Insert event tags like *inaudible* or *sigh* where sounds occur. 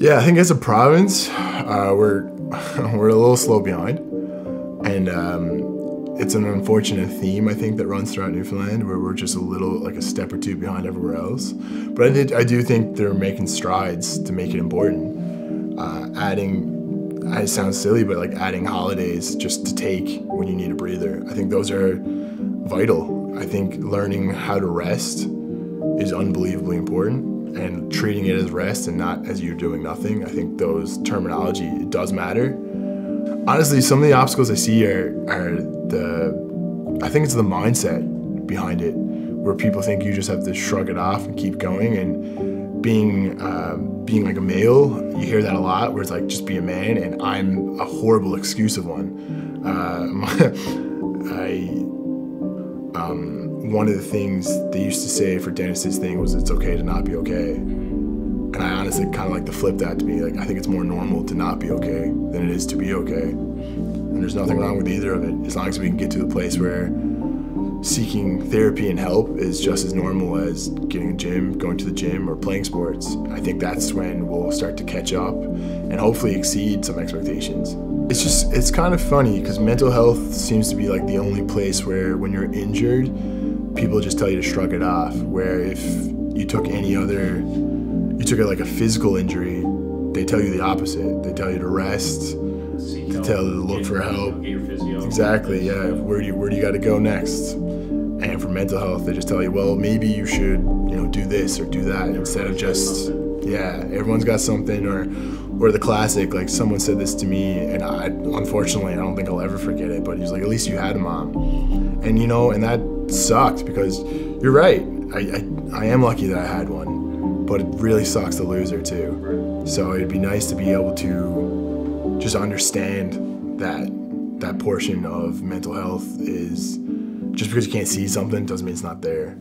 Yeah, I think as a province, uh, we're *laughs* we're a little slow behind, and um, it's an unfortunate theme I think that runs throughout Newfoundland, where we're just a little like a step or two behind everywhere else. But I did I do think they're making strides to make it important, uh, adding. It sounds silly, but like adding holidays just to take when you need a breather. I think those are vital. I think learning how to rest is unbelievably important and treating it as rest and not as you're doing nothing. I think those terminology does matter. Honestly, some of the obstacles I see are are the I think it's the mindset behind it, where people think you just have to shrug it off and keep going. And being uh, being like a male, you hear that a lot, where it's like just be a man, and I'm a horrible excuse of one. Uh, *laughs* I one of the things they used to say for Dennis's thing was it's okay to not be okay. And I honestly kind of like to flip that to me. Like, I think it's more normal to not be okay than it is to be okay. And there's nothing wrong with either of it, as long as we can get to the place where seeking therapy and help is just as normal as getting a gym, going to the gym, or playing sports. I think that's when we'll start to catch up and hopefully exceed some expectations. It's just, it's kind of funny because mental health seems to be like the only place where when you're injured, people just tell you to shrug it off. Where if you took any other, you took it like a physical injury, they tell you the opposite. They tell you to rest, to tell you to look for help. Exactly, yeah. Where do you where do you got to go next? And for mental health, they just tell you, well, maybe you should, you know, do this or do that instead of just, yeah, everyone's got something or or the classic, like someone said this to me, and I, unfortunately, I don't think I'll ever forget it. But he's like, at least you had a mom, and you know, and that sucked because you're right. I, I, I am lucky that I had one, but it really sucks the loser too. So it'd be nice to be able to just understand that that portion of mental health is just because you can't see something doesn't mean it's not there.